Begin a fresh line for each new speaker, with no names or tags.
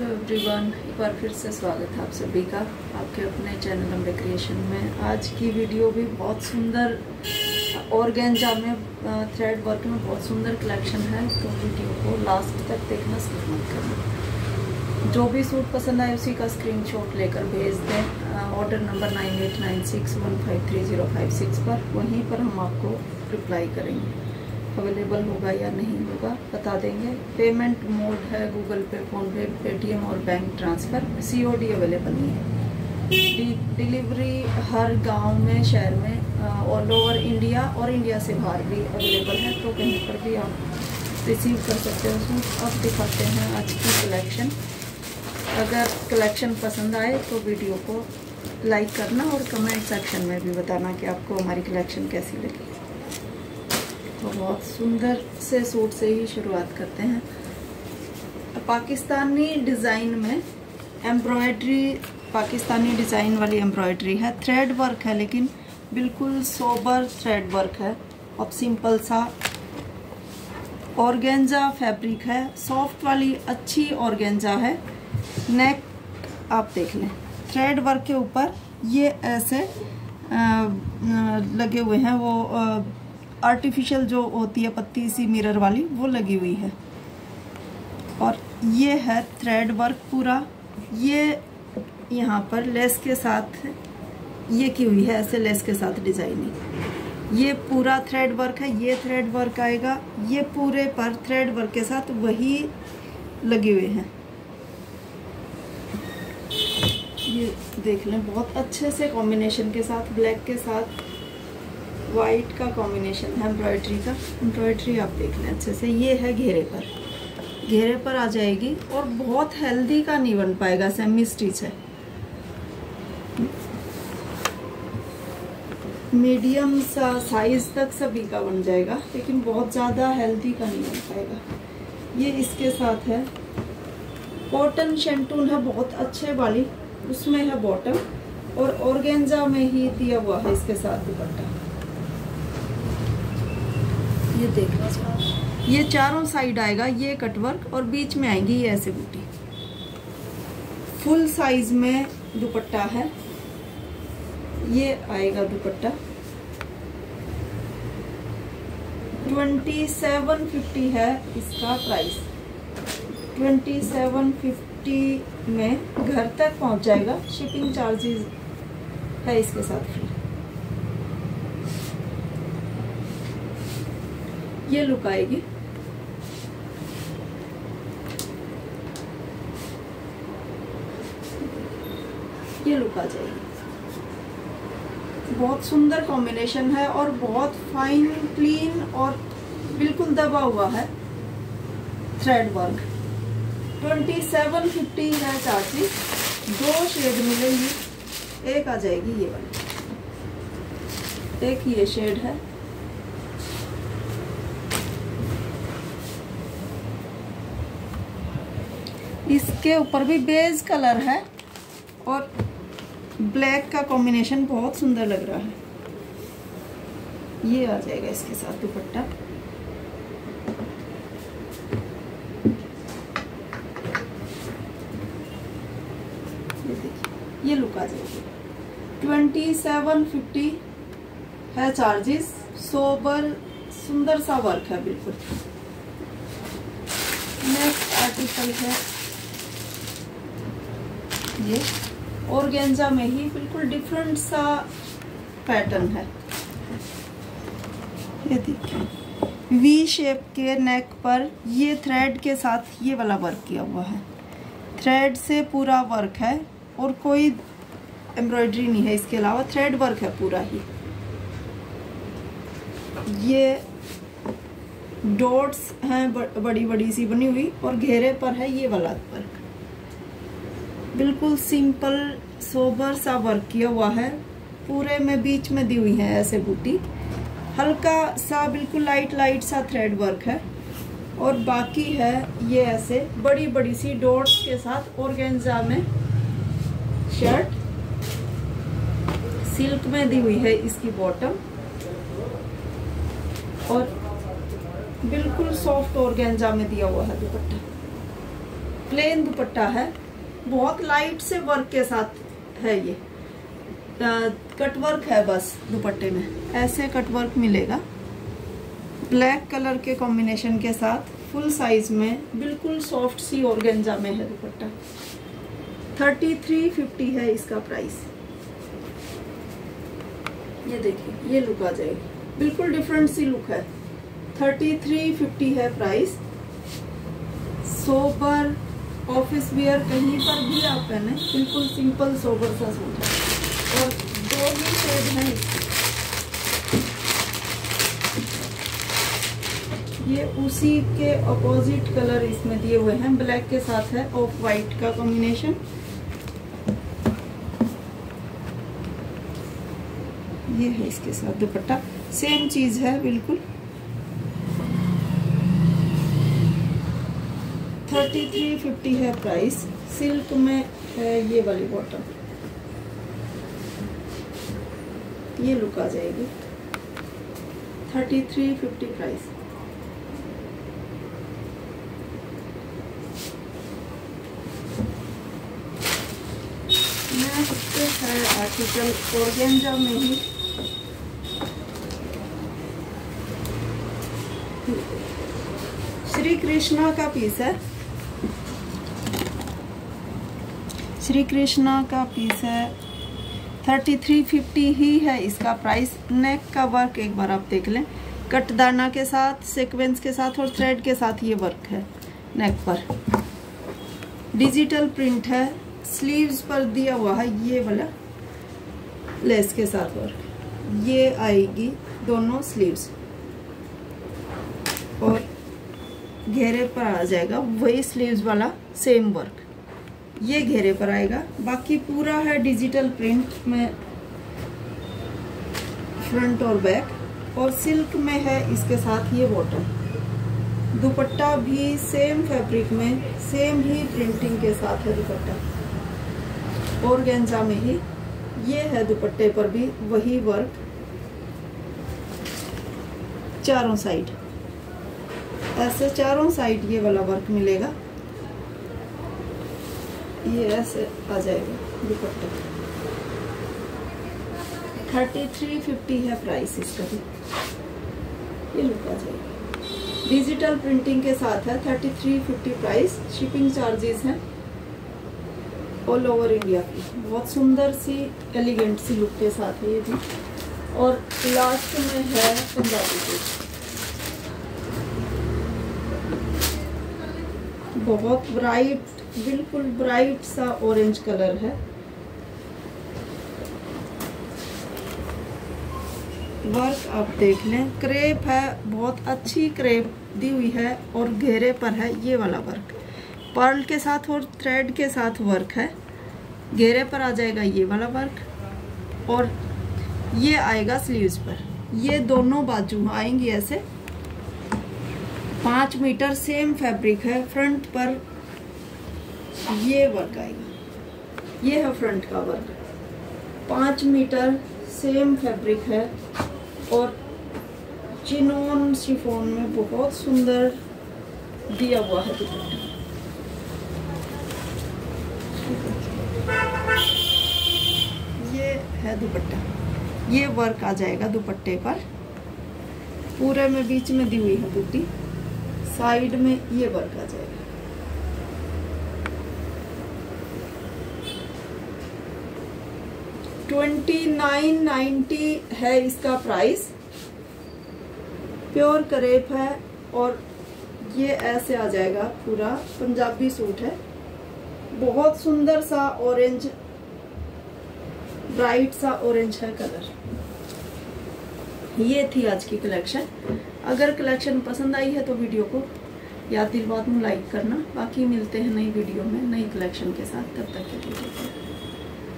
Hello everyone एक बार फिर से स्वागत है आप सभी का, आपके अपने चैनल अम्बे क्रिएशन में। आज की वीडियो भी बहुत सुंदर, और गेंजा में थ्रेड वर्क में बहुत सुंदर कलेक्शन है तो वीडियो को लास्ट तक देखना स्किप मत करना। जो भी सूट पसंद आए उसी का स्क्रीनशॉट लेकर भेज दें order number nine eight nine six one five three zero five six पर, वहीं पर हम आपको रिप्लाई करेंगे। अवेलेबल होगा या नहीं होगा, बता देंगे। पेमेंट मोड है गूगल पे फ़ोनपे पेटीएम और बैंक ट्रांसफ़र सीओडी अवेलेबल नहीं है। डिलीवरी हर गाँव में, शहर में ऑल ओवर इंडिया और इंडिया से बाहर भी अवेलेबल है तो कहीं पर भी आप रिसीव कर सकते हो अब दिखाते हैं आज की कलेक्शन अगर कलेक्शन पसंद आए तो वीडियो को लाइक करना और कमेंट सेक्शन में भी बताना कि आपको हमारी कलेक्शन कैसी लगी। तो बहुत सुंदर से सूट से ही शुरुआत करते हैं। पाकिस्तानी डिज़ाइन में एम्ब्रॉयड्री, पाकिस्तानी डिज़ाइन वाली एम्ब्रॉयड्री है। थ्रेड वर्क है, लेकिन बिल्कुल सोबर थ्रेड वर्क है। और सिंपल सा ऑर्गेंजा फैब्रिक है। सॉफ्ट वाली अच्छी ऑर्गेंजा है। नेक आप देख लें। थ्रेड वर्क के ऊपर ये ऐसे लगे हुए हैं। वो आर्टिफिशियल जो होती है पत्ती सी मिरर वाली, वो लगी हुई है। और ये है थ्रेड वर्क पूरा। ये यहाँ पर लेस के साथ ये की हुई है ऐसे लेस के साथ डिज़ाइनिंग ये पूरा थ्रेड वर्क है, ये थ्रेड वर्क आएगा। ये पूरे पर थ्रेड वर्क के साथ वही लगे हुए हैं। ये देख लें, बहुत अच्छे से कॉम्बिनेशन के साथ ब्लैक के साथ। वाइट का कॉम्बिनेशन है एम्ब्रॉयड्री का। एम्ब्रॉयड्री आप देख लें अच्छे से। ये है घेरे पर। घेरे पर आ जाएगी और बहुत हेल्दी का नहीं बन पाएगा सेमी स्टिच है। मीडियम सा साइज़ तक सभी का बन जाएगा, लेकिन बहुत ज़्यादा हेल्दी का नहीं बन पाएगा। ये इसके साथ है। कॉटन शेंटून है, बहुत अच्छे वाली। उसमें है बॉटम और ऑर्गेंजा में ही दिया हुआ है इसके साथ दुपट्टा। ये देखना ये चारों साइड आएगा, ये कटवर्क और बीच में आएँगी ये ऐसे बूटी। फुल साइज़ में दुपट्टा है। ये आएगा दुपट्टा। ट्वेंटी सेवन फिफ्टी है इसका प्राइस ट्वेंटी सेवन फिफ्टी में घर तक पहुँच जाएगा। शिपिंग चार्जेस है इसके साथ फ्री ये लुक आएगी। ये लुक आ जाएगी। बहुत सुंदर कॉम्बिनेशन है और बहुत फाइन क्लीन और बिल्कुल दबा हुआ है thread work twenty seven fifty है। चार्जेस दो शेड मिलेंगी। एक आ जाएगी ये वाली। एक ये शेड है। इसके ऊपर भी बेज कलर है और ब्लैक का कॉम्बिनेशन बहुत सुंदर लग रहा है। ये आ जाएगा इसके साथ दुपट्टा। ये देखिए, ये लुक आ जाएगी। ट्वेंटी सेवन फिफ्टी है चार्जेस सोबर सुंदर सा वर्क है बिल्कुल। नेक्स्ट आर्टिकल है। ये और गेंजा में ही बिल्कुल डिफरेंट सा पैटर्न है। ये देखिए वी शेप के नेक पर ये थ्रेड के साथ ये वाला वर्क किया हुआ है। थ्रेड से पूरा वर्क है और कोई एम्ब्रॉयडरी नहीं है, इसके अलावा थ्रेड वर्क है पूरा ही। ये डॉट्स हैं बड़ी बड़ी सी बनी हुई और घेरे पर है ये वाला वर्क बिल्कुल सिंपल, सोबर सा वर्क किया हुआ है। पूरे में बीच में दी हुई है ऐसे बूटी। हल्का सा, बिल्कुल लाइट लाइट सा थ्रेड वर्क है। और बाकी है ये ऐसे बड़ी बड़ी सी डॉट्स के साथ ऑर्गेन्जा में शर्ट सिल्क में दी हुई है इसकी बॉटम और बिल्कुल सॉफ्ट ऑर्गेन्जा में दिया हुआ है दुपट्टा। प्लेन दुपट्टा है। बहुत लाइट से वर्क के साथ है ये। कट वर्क है बस दुपट्टे में। ऐसे कट वर्क मिलेगा। ब्लैक कलर के कॉम्बिनेशन के साथ फुल साइज़ में बिल्कुल सॉफ्ट सी ऑर्गेंजा में है दुपट्टा। थर्टी थ्री फिफ्टी है इसका प्राइस ये देखिए, ये लुक आ जाएगी। बिल्कुल डिफरेंट सी लुक है। थर्टी थ्री फिफ्टी है प्राइस सोबर ऑफ़िस वियर कहीं पर भी आप पहने बिल्कुल सिंपल सोबर सा सूट है और दो ही शेड हैं ये उसी के अपोजिट कलर इसमें दिए हुए हैं। ब्लैक के साथ है ऑफ़ वाइट का कॉम्बिनेशन ये है इसके साथ दुपट्टा। सेम चीज़ है, बिल्कुल। थर्टी थ्री फिफ्टी है प्राइस सिल्क में है ये वाली बॉटम ये लुक आ जाएगी। Thirty three fifty price next है आर्टिकल ऑर्गेंजा में ही श्री कृष्णा का पीस है। श्री कृष्णा का पीस है। थर्टी थ्री फिफ्टी ही है इसका प्राइस नेक का वर्क एक बार आप देख लें। कटदाना के साथ सीक्वेंस के साथ और थ्रेड के साथ ये वर्क है नेक पर। डिजिटल प्रिंट है। स्लीव्स पर दिया हुआ है ये वाला। लेस के साथ वर्क ये आएगी दोनों स्लीव्स और घेरे पर आ जाएगा। वही स्लीव्स वाला सेम वर्क ये घेरे पर आएगा। बाकी पूरा है डिजिटल प्रिंट में फ्रंट और बैक और सिल्क में है इसके साथ ये बॉटम दुपट्टा भी सेम फैब्रिक में सेम ही प्रिंटिंग के साथ है दुपट्टा। और गेंजा में ही ये है दुपट्टे पर भी वही वर्क चारों साइड ऐसे चारों साइड ये वाला वर्क मिलेगा। ये ऐसे आ जाएगा, दुपट्टा। थर्टी थ्री फिफ्टी है प्राइस इसका भी। ये लुक आ जाएगा। डिजिटल प्रिंटिंग के साथ है thirty three fifty price shipping charges हैं ऑल ओवर इंडिया की। बहुत सुंदर सी एलिगेंट सी लुक के साथ है ये भी। और लास्ट में है पंजाबी सूट बहुत ब्राइट बिल्कुल ब्राइट सा ऑरेंज कलर है। वर्क आप देख लें क्रेप है, बहुत अच्छी क्रेप दी हुई है और घेरे पर है ये वाला वर्क पर्ल के साथ और थ्रेड के साथ वर्क है। घेरे पर आ जाएगा ये वाला वर्क और ये आएगा स्लीव्स पर। ये दोनों बाजू आएँगी ऐसे। पाँच मीटर सेम फैब्रिक है फ्रंट पर ये वर्क आएगा। ये है फ्रंट का वर्क पाँच मीटर सेम फैब्रिक है और चिनोन शिफोन में बहुत सुंदर दिया हुआ है दुपट्टा। ये है दुपट्टा। ये वर्क आ जाएगा दुपट्टे पर। पूरे में बीच में दी हुई है बुट्टी साइड में ये वर्क आ जाएगा। ट्वेंटी नाइन नाइन्टी है इसका प्राइस प्योर करेप है और ये ऐसे आ जाएगा पूरा। पंजाबी सूट है। बहुत सुंदर सा ऑरेंज ब्राइट सा ऑरेंज है कलर ये थी आज की कलेक्शन अगर कलेक्शन पसंद आई है तो वीडियो को याद दिल बात में लाइक करना। बाकी मिलते हैं नई वीडियो में, नई कलेक्शन के साथ। तब तक के लिए।